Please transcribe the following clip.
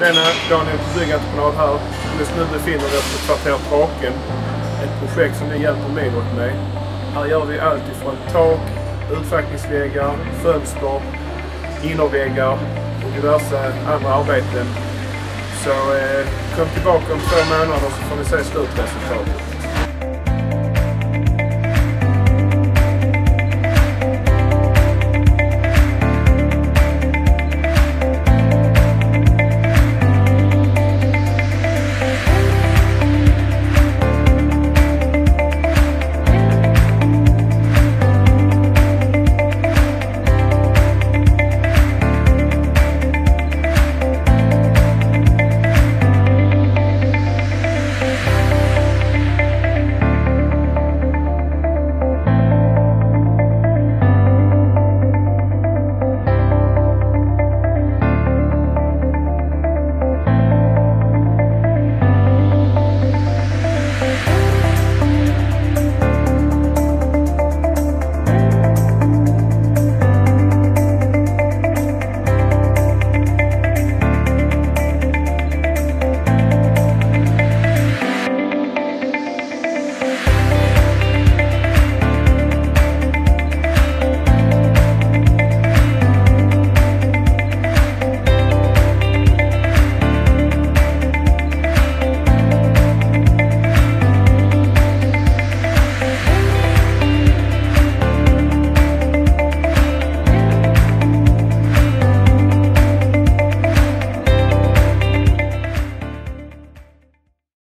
Tjena, Daniel på Byggentreprenad här. Just nu befinner vi oss på kvarteret Draken. Ett projekt som ni hjälper mig åt med. Här gör vi allt ifrån tak, utfackningsväggar, fönster, innerväggar och diverse andra arbeten. Så eh, kom tillbaka om två månader så får ni se slutresultatet.